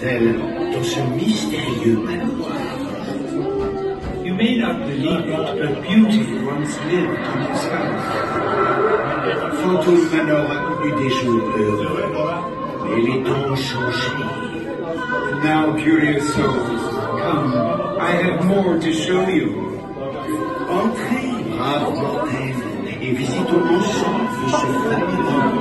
mortel er dans ce mystérieux manoir You may not believe it, but beauty once lived in this house. Phantom Manor a connu des jours heureux, mais les temps ont changé. Now, curious souls, come, I have more to show you. Entrez, brave mortel, et visitons ensemble ce fabuleux.